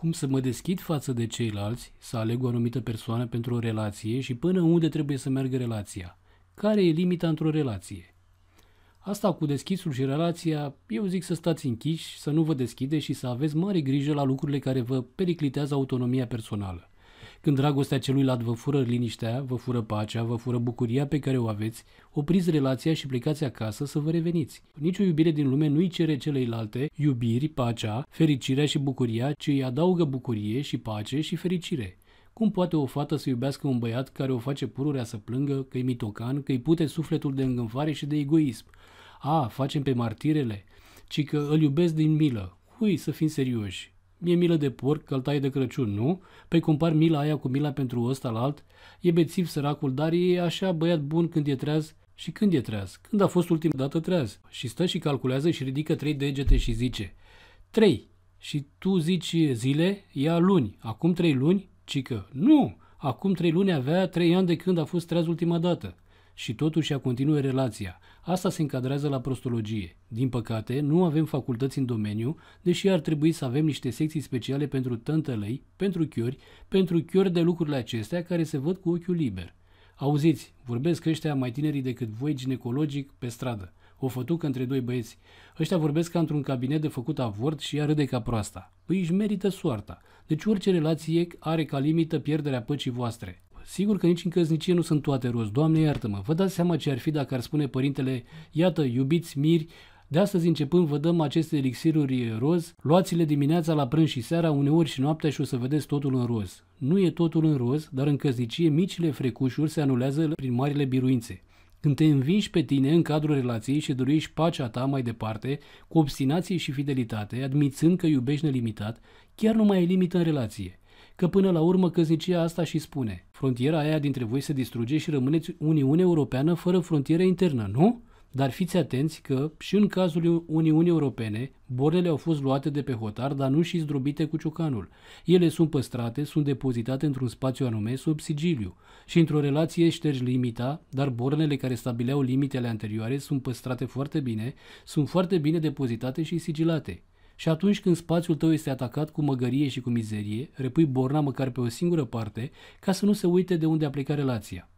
cum să mă deschid față de ceilalți, să aleg o anumită persoană pentru o relație și până unde trebuie să meargă relația. Care e limita într-o relație? Asta cu deschisul și relația, eu zic să stați închiși, să nu vă deschide și să aveți mare grijă la lucrurile care vă periclitează autonomia personală. Când dragostea celuilalt vă fură liniștea, vă fură pacea, vă fură bucuria pe care o aveți, opriți relația și plecați acasă să vă reveniți. Nici o iubire din lume nu-i cere celeilalte iubiri, pacea, fericirea și bucuria, ci îi adaugă bucurie și pace și fericire. Cum poate o fată să iubească un băiat care o face pururea să plângă, că-i mitocan, că-i pute sufletul de îngânfare și de egoism? A, facem pe martirele, ci că îl iubesc din milă. Hui, să fim serioși. Mi-e milă de porc că taie de Crăciun, nu? Păi compar mila aia cu mila pentru ăsta la alt? E bețiv săracul, dar e așa băiat bun când e treaz. Și când e treaz? Când a fost ultima dată treaz? Și stă și calculează și ridică trei degete și zice Trei. Și tu zici zile, ia luni. Acum trei luni? Cică, nu! Acum trei luni avea trei ani de când a fost treaz ultima dată și totuși a continuă relația. Asta se încadrează la prostologie. Din păcate, nu avem facultăți în domeniu, deși ar trebui să avem niște secții speciale pentru tântălăi, pentru chiori, pentru chiori de lucrurile acestea care se văd cu ochiul liber. Auziți, vorbesc ăștia mai tinerii decât voi ginecologic pe stradă. O fătucă între doi băieți. Ăștia vorbesc ca într-un cabinet de făcut avort și ea râde ca proasta. Păi își merită soarta. Deci orice relație are ca limită pierderea păcii voastre. Sigur că nici în căsnicie nu sunt toate roz, Doamne iartă-mă. Vă dați seama ce ar fi dacă ar spune părintele, iată, iubiți miri, de astăzi începând vă dăm aceste elixiruri roz, luați-le dimineața la prânz și seara, uneori și noaptea și o să vedeți totul în roz. Nu e totul în roz, dar în căsnicie micile frecușuri se anulează prin marile biruințe. Când te învingi pe tine în cadrul relației și dorești pacea ta mai departe, cu obstinație și fidelitate, admițând că iubești nelimitat, chiar nu mai e limită în relație că până la urmă căznicia asta și spune frontiera aia dintre voi se distruge și rămâneți Uniune Europeană fără frontieră internă, nu? Dar fiți atenți că și în cazul Uniunii Europene, bornele au fost luate de pe hotar, dar nu și zdrobite cu ciocanul. Ele sunt păstrate, sunt depozitate într-un spațiu anume sub sigiliu și într-o relație ștergi limita, dar bornele care stabileau limitele anterioare sunt păstrate foarte bine, sunt foarte bine depozitate și sigilate. Și atunci când spațiul tău este atacat cu măgărie și cu mizerie, repui borna măcar pe o singură parte ca să nu se uite de unde a plecat relația.